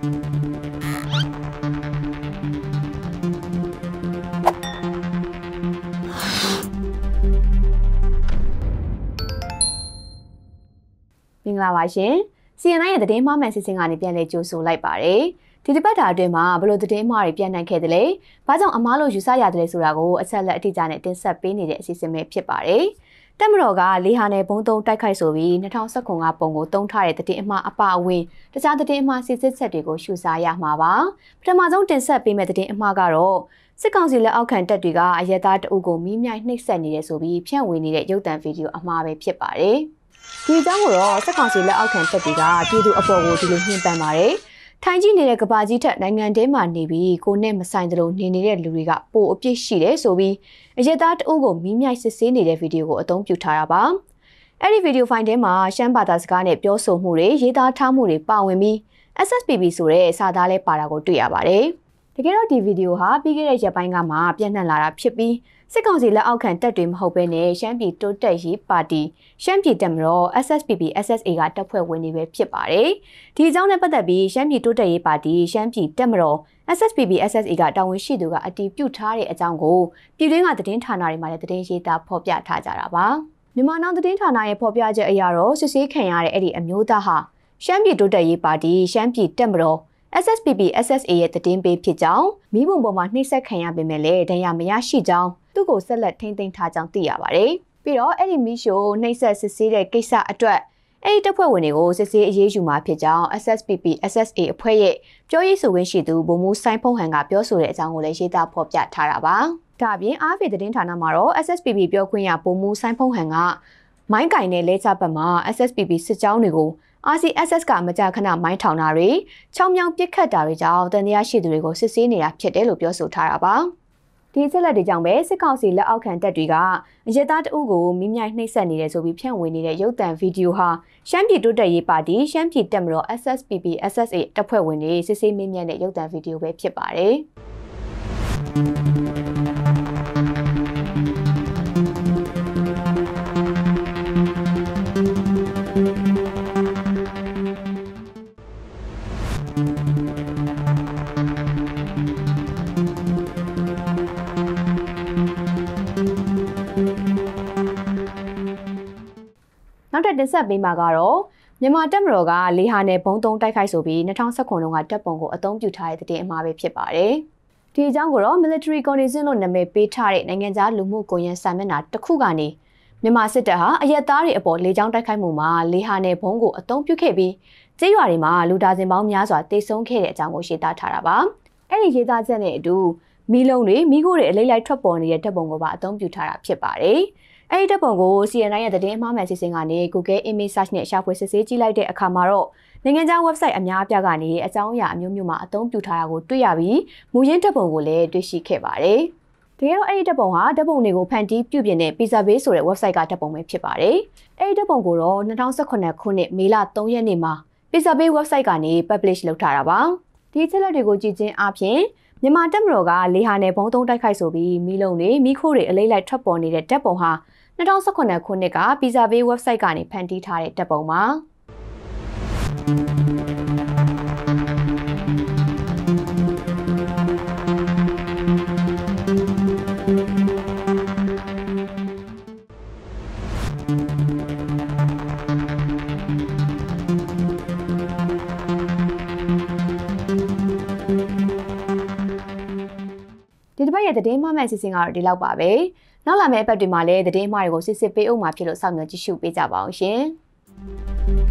မင်္ဂလာပါရှင် CNN ရဲ့သတင်းမှားမှန်စီစဉ်ကနေပြန်လည်ကြိုဆိုလိုက်ပါတယ်ဒီတစ်ပတ်တာအတွင်းမှာဘလို့သတင်းမှားတွေပြန်နိုင်ခဲ့တယ်လဲဘာကြောင့်အမားလို့ယူဆရတယ်လဲဆိုတာကိုအချက်လက်အတိအကျနဲ့တင်ဆက်ပေးနေတဲ့အစီအစဉ်ပဲဖြစ်ပါတယ် တက်မတော်ကလေဟာနယ်ဘုံသုံးတိုက်ခိုက်ဆိုပြီး2019ကပုံကိုတုံးထားတဲ့တည်င်းအမှားအပအဝင်တခြားတည်င်းအမှားစစ်စစ်ချက်တွေကိုရှုစားရမှာပါပထမဆုံးတင်ဆက်ပေးမယ့်တည်င်းအမှားကတော့စစ်ကောင်စီလက်အောက်ခံတပ်တွေကအရက်သားတအုပ်ကိုမိမြိုင်နှိပ်စက်နေတယ်ဆိုပြီးဖြန့်ဝေနေတဲ့ရုပ်သံဗီဒီယိုအမှားပဲဖြစ်ပါတယ်ဒီအကြောင်းကိုတော့စစ်ကောင်စီလက်အောက်ခံတပ်တွေကပြည်သူအပေါ်ကိုဒီလိုနှိမ့်ပန်းပါတယ် ထိုင်ကြည့်နေတဲ့ကဘာကြီးထက်နိုင်ငံထဲမှာနေပြီးကိုနဲ့မဆိုင်သလိုနေနေတဲ့လူတွေကပိုအပြစ်ရှိတယ်ဆိုပြီးအရက်သားတအုပ်ကိုမီးမြိုက်စစ်ဆေးနေတဲ့ဗီဒီယိုကိုအသုံးပြုထားတာပါအဲ့ဒီဗီဒီယိုဖိုင်ထဲမှာရှမ်းဘာသာစကားနဲ့ပြောဆိုမှုတွေရေးသားထားမှုတွေပါဝင်ပြီး SSPB ဆိုတဲ့စာသားလေးပါတာကိုတွေ့ရပါတယ်တကယ်တော့ဒီဗီဒီယိုဟာပြီးခဲ့တဲ့ရက်ပိုင်းကမှပြန့်နှံ့လာတာဖြစ်ပြီး စစ်ကောင်စီလက်အောက်ခံတပ်တွေမဟုတ်ဘဲနဲ့ရှမ်းပြည်တိုးတက်ရေးပါတီရှမ်းပြည်တပ်မတော် SSPP SSA ကတပ်ဖွဲ့ဝင်တွေပဲဖြစ်ပါတယ်။ဒီအကြောင်းနဲ့ပတ်သက်ပြီးရှမ်းပြည်တိုးတက်ရေးပါတီရှမ်းပြည်တပ်မတော် SSPP SSA ကတာဝန်ရှိသူကအတည်ပြုထားတဲ့အကြောင်းကိုပြည်တွင်းကသတင်းဌာနတွေမှာလည်းသတင်းရေးသားဖော်ပြထားကြတာပါ။မြန်မာနောက်သတင်းဌာနရဲ့ဖော်ပြချက်အရတော့စစ်ဆေးခံရတဲ့အဲ့ဒီအမျိုးသားဟာရှမ်းပြည်တိုးတက်ရေးပါတီရှမ်းပြည်တပ်မတော် SSPP SSA ရဲ့တည်င်းပေးဖြစ်ကြောင်းမိဘုံပေါ်မှာနှိမ့်ဆက်ခံရပေမဲ့လည်းဒဏ်ရာမရရှိကြောင်းသူ့ကိုဆက်လက်ထိန်းသိမ်းထားကြောင်းသိရပါတယ်။ပြီးတော့အဲ့ဒီမီရှိုနှိမ့်ဆက်စစ်ဆေးတဲ့ကိစ္စအတွက်အဲ့ဒီတပ်ဖွဲ့ဝင်တွေကိုစစ်ဆေးအရေးယူမှာဖြစ်ကြောင်း SSPP SSA အဖွဲ့ရဲ့ပြောရေးဆိုခွင့်ရှိသူဗိုလ်မှူးစိုင်းဖုံးဟန်ကပြောဆိုတဲ့အကြောင်းကိုလည်းရေးသားဖော်ပြထားတာပါ။ဒါအပြင်အားဖေသတင်းဌာနမှာတော့ SSPP ပြောခွင့်ရဗိုလ်မှူးစိုင်းဖုံးဟန်ကမိုင်းကင်တဲ့လဲချဘက်မှာ SSPP စစ်ကြောင်းတွေကို RCSS ကမကြာခဏမိုင်းထောင်တာတွေချောင်းမြောင်းပစ်ခတ်တာတွေကြောင့်တန်တရားရှိသူတွေကိုစစ်ဆေးနေတာဖြစ်တယ်လို့ပြောဆိုထားတာပါဒီချက်လက်တွေကြောင့်ပဲစစ်ကောင်စီလက်အောက်ခံတပ်တွေကအရက်သားတအုပ်ကိုမိမြိုင်နှိပ်စက်နေတယ်ဆိုပြီးဖြန့်ဝေနေတဲ့ရုပ်သံဗီဒီယိုဟာရှမ်းပြည်တိုးတက်ရေးပါတီရှမ်းပြည်တပ်မတော် SSPP SSA တပ်ဖွဲ့ဝင်တွေစစ်ဆေးမင်းမြတ်တဲ့ရုပ်သံဗီဒီယိုပဲဖြစ်ပါတယ် နောက်ထပ်တင်ဆက်ပေးမှာကတော့မြန်မာတပ်မတော်ကလေဟာနယ်ဘုံတုံးတိုက်ခိုက်ဆိုပြီး2019ခုကတပ်ပုံကိုအသုံးပြုထားတဲ့တဲ့အမှားပဲဖြစ်ပါတယ်။ဒီအကြောင်းကိုတော့ military condition လို့နာမည်ပေးထားတဲ့နိုင်ငံခြားလူမှုကွန်ရက်စာမျက်နှာတစ်ခုကနေ မြန်မာစစ်တပ်ဟာအရက်သားတွေအပေါ်လေကြောင်းတိုက်ခိုက်မှုမှာလေဟာနယ်ဘုံကိုအသုံးပြုခဲ့ပြီးကျေးရွာတွေမှာလူဒါဇင်ပေါင်းများစွာတိတ်ဆုံးခဲ့တဲ့အကြောင်းကိုရှင်းသားထားတာပါ။အဲ့ဒီရေးသားချက်နဲ့အတူမီးလုံးတွေမိခိုးတွေအလိမ့်လိုက်ထွက်ပေါ်နေတဲ့တပ်ပုံကိုပါအသုံးပြုထားတာဖြစ်ပါတယ်။အဲ့ဒီတပ်ပုံကို CNN ရဲ့သတင်းအမှားမှန်စီစဉ်ကနေ Google Image Search နဲ့ရှာဖွေစစ်ဆေးကြည့်လိုက်တဲ့အခါမှာတော့နိုင်ငံခြား website အများအပြားကနေအကြောင်းအရာအမျိုးမျိုးမှာအသုံးပြုထားတာကိုတွေ့ရပြီးမူရင်းတပ်ပုံကိုလည်းတွေ့ရှိခဲ့ပါတယ်။ တကယ်တော့အဲ့ဒီတပ်ပုံဟာတပ်ပုံတွေကိုဖန်တီးပြုပြင်တဲ့ Pizza Base ဆိုတဲ့ website ကတပ်ပုံပဲဖြစ်ပါတယ်။အဲ့ဒီတပ်ပုံကိုတော့2018ခုနှစ်မေလ3ရက်နေ့မှာ Pizza Base website ကနေ publish လုပ်ထားတာပါ။ဒီချက်လက်တွေကိုကြည့်ချင်းအပြင်မြန်မာတပ်မတော်ကလေဟာနယ်ဘုံသုံးတိုက်ခိုက်ဆိုပြီးမီးလုံးတွေမိခိုးတွေအလိမ့်လိုက်ထွက်ပေါ်နေတဲ့တပ်ပုံဟာ2019ခုနှစ်က Pizza Bay website ကနေဖန်တီးထားတဲ့တပ်ပုံ ဒီတစ်ပတ်ရဲ့သတင်းမှမှန်စီစဉ်ကတော့ဒီလောက်ပါပဲ။နောက်လာမယ့်အပတ်တွေမှာလည်းသတင်းမှားတွေကိုစစ်စစ်ပေးအောင်မှာဖြစ်လို့စောင့်မျှော်ကြည့်ရှုပေးကြပါအောင်ရှင်။